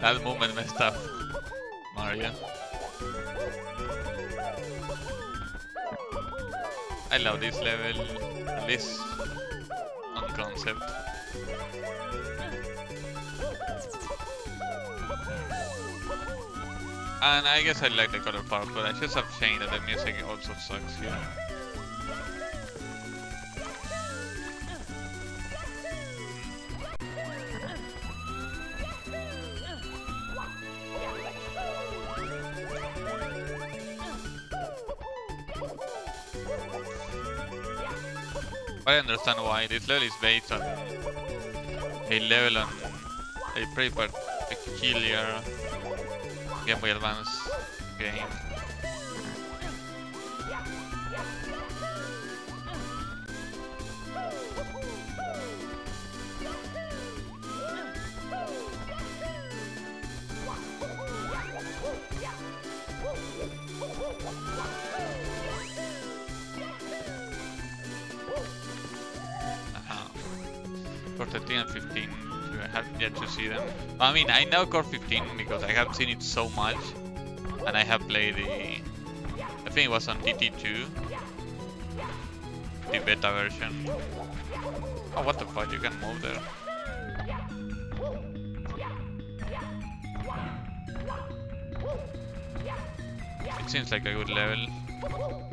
That movement messed up. Mario. I love this level, this on concept. And I guess I like the color part, but I just have saying that the music also sucks here. I understand why this level is based on a level on a pretty peculiar Game Boy Advance game. For 13 and 15, I have yet to see them. I mean, I know Core 15 because I have seen it so much, and I have played the. I think it was on TT2, the beta version. Oh, what the fuck? You can move there. It seems like a good level.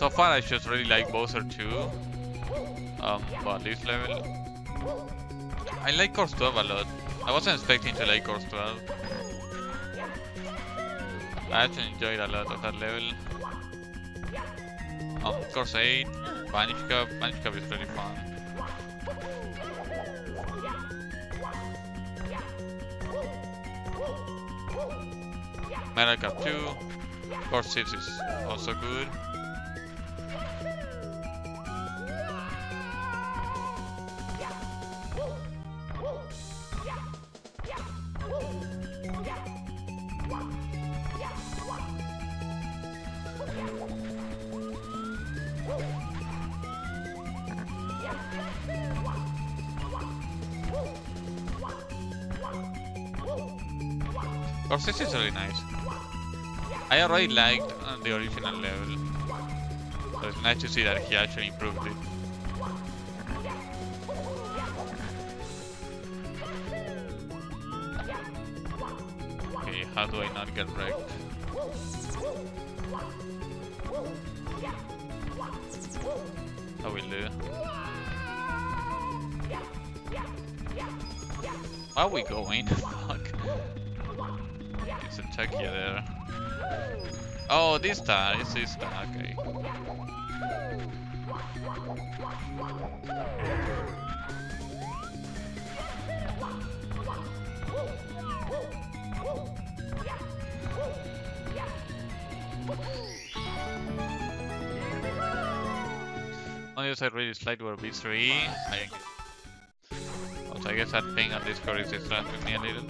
So far I just really like Bowser 2. Um, but this level... I like Course 12 a lot. I wasn't expecting to like Course 12. I actually enjoyed a lot of that level. Um, Course 8, Vanish Cap. Vanish Cap is really fun. Metal Cap 2. Course 6 is also good. 6 is really nice. I already liked uh, the original level. So it's nice to see that he actually improved it. Okay, how do I not get wrecked? I will do. Where are we going? Fuck. It's a Turkey there. Oh, this star. It's this star. Okay. On the other side, really slide were B3. I, also, I guess that thing on Discord is distracting me a little.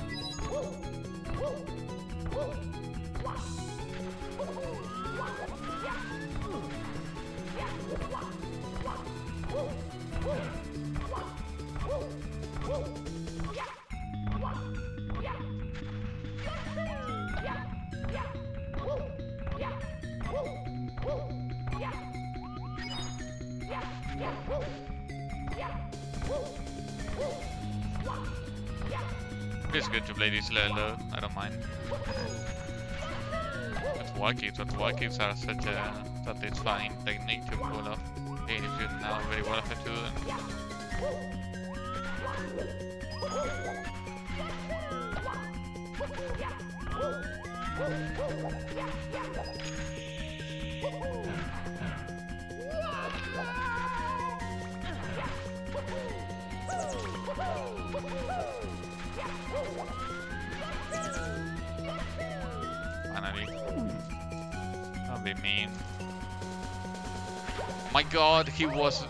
It's good to play this level, I don't mind. Kicks, but wall are such a satisfying technique to pull off. You should know very well how My god, he was...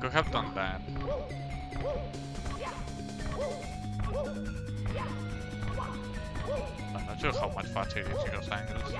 could have done that. I'm not sure how much faster it is to angles.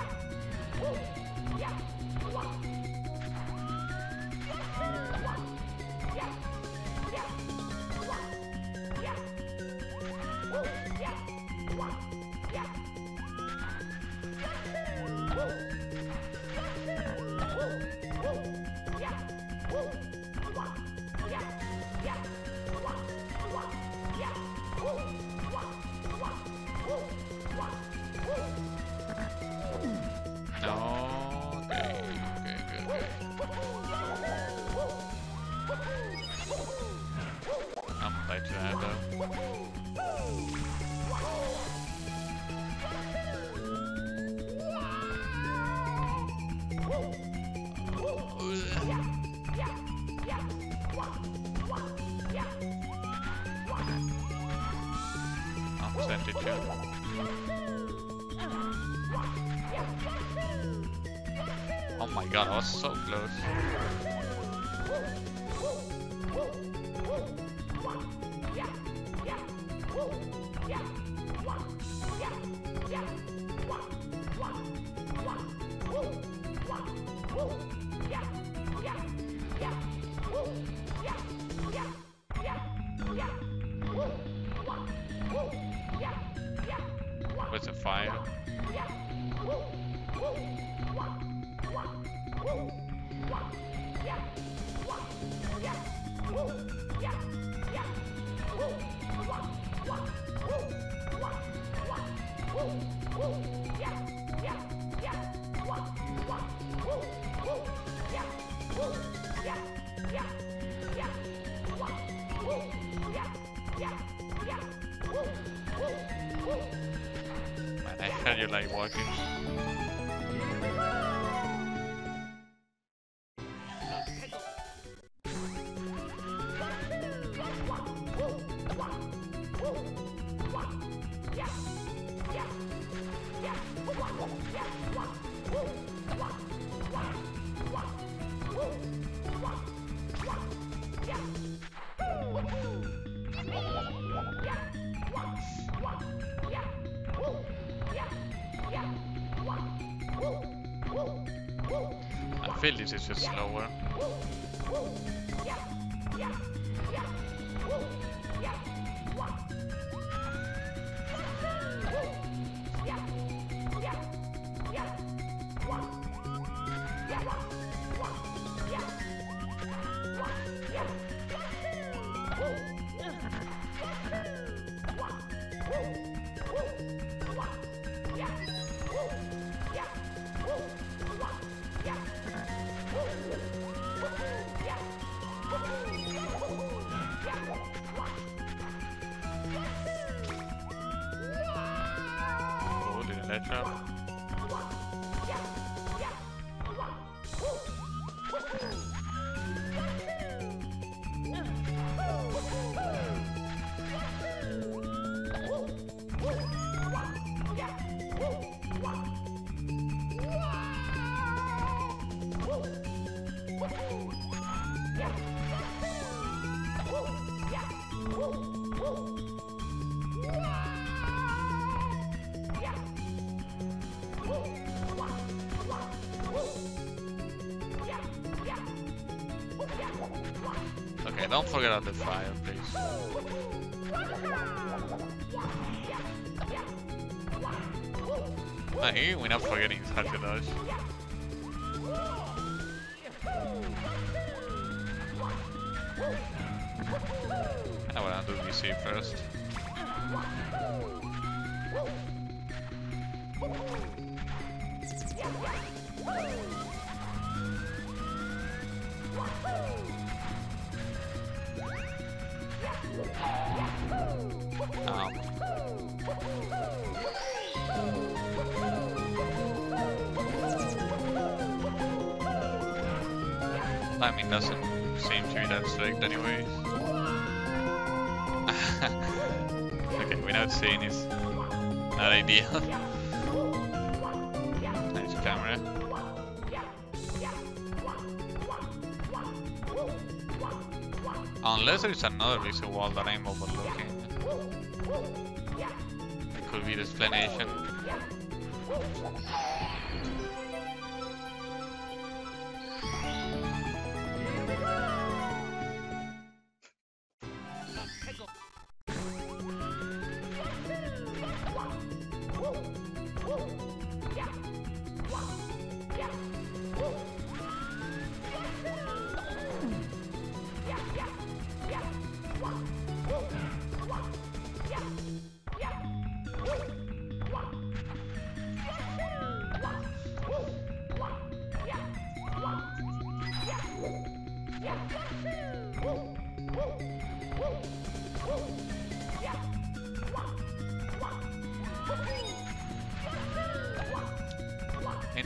God, I was so close. With fire. Woo! I feel this is just slower. That? Don't forget about the fire, please. Here we're not forgetting hard to dodge. I wanna do VC first. Oh. I mean, doesn't seem to be that strict anyways. okay, not seeing is not ideal. nice camera. Unless there's another reason wall that I'm overlooking. Explanation.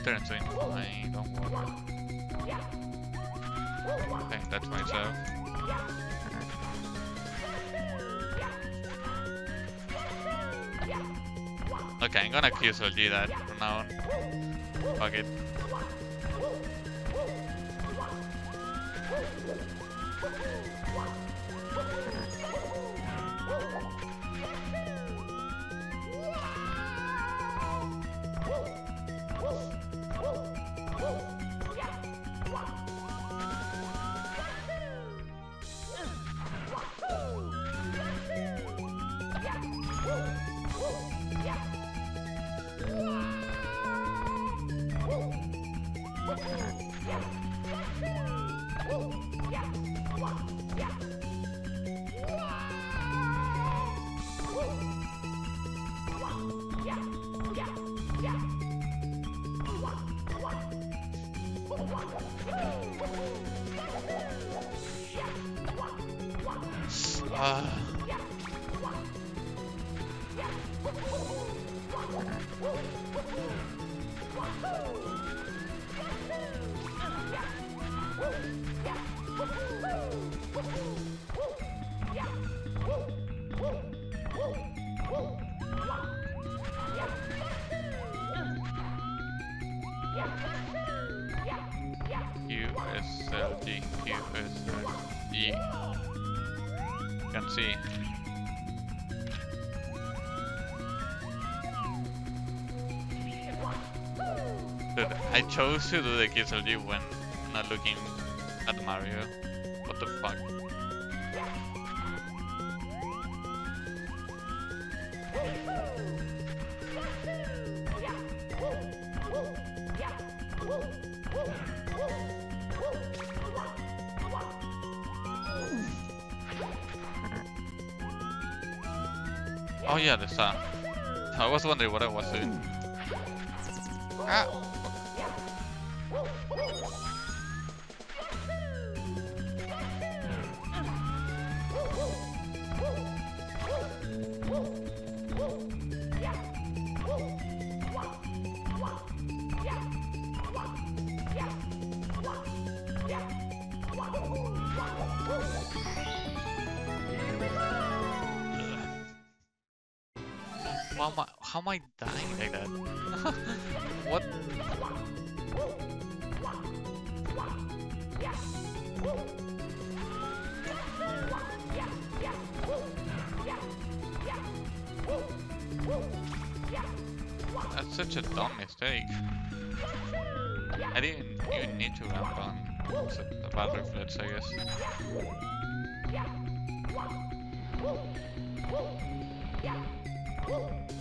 Doing fine, don't worry. Okay, that's myself. Okay, I'm gonna QSLG that from now on. Fuck it. Ah. QSLG, QSLG. Can see. Dude, I chose to do the QSLG when not looking at Mario. What the fuck? Yeah, the sun. I was wondering what I was doing. Ah! How am I, dying like that? what? That's such a dumb mistake. I didn't even need to ramp on. It's a, a bad reflex, I guess. Maybe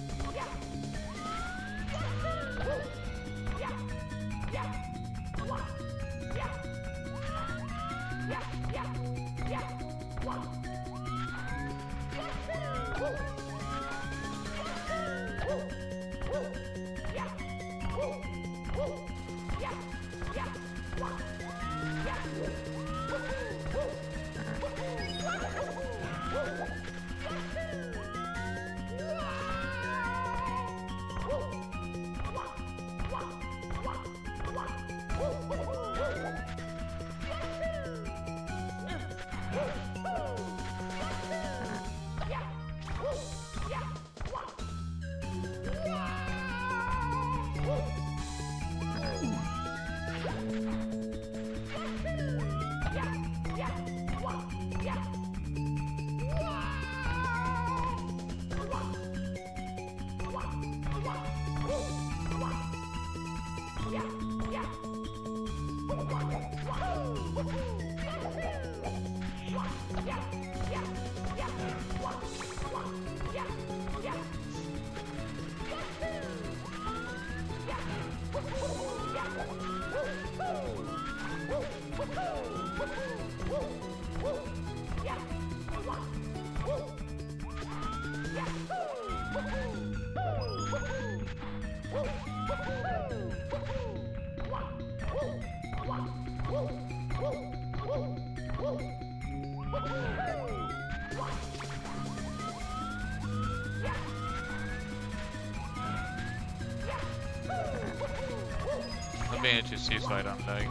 I just see so I don't like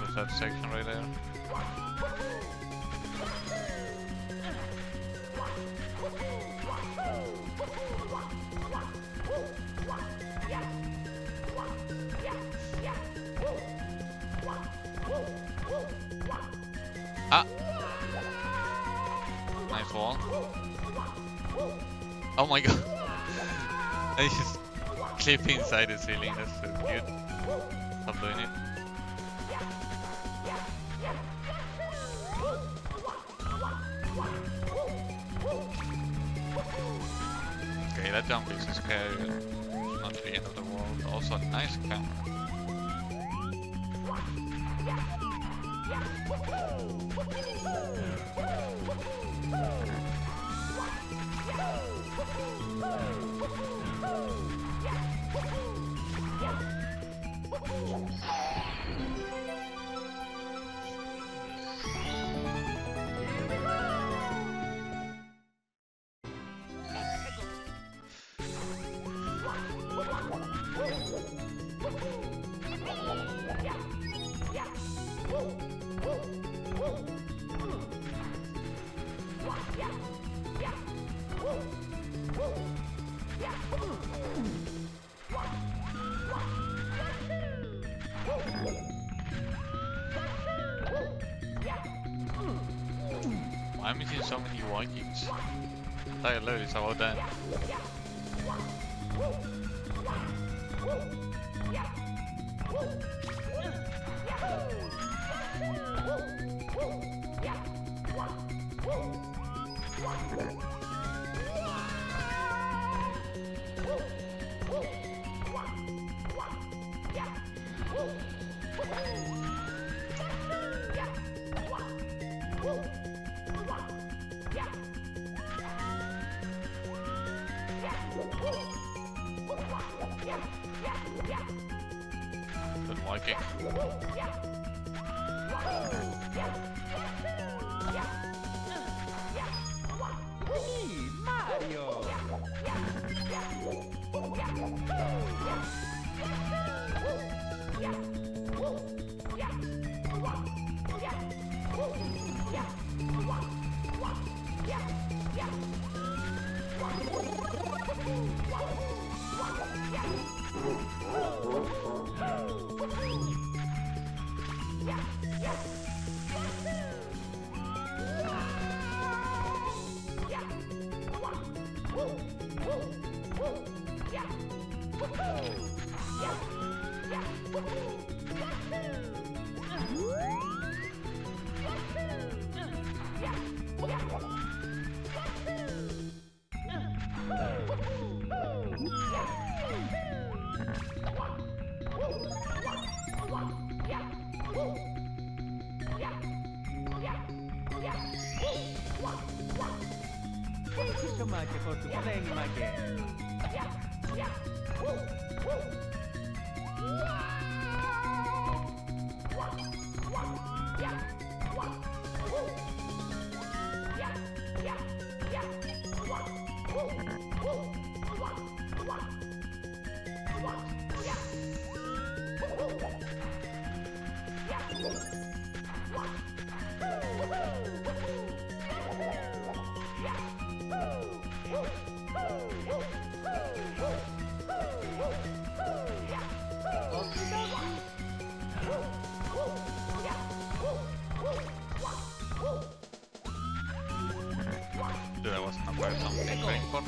There's that section right there. Ah! Nice wall. Oh my god! I just clip inside the ceiling, that's so cute. Jump Why am I seeing so many Vikings? I thought is about that. Good playing my game.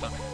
고맙다.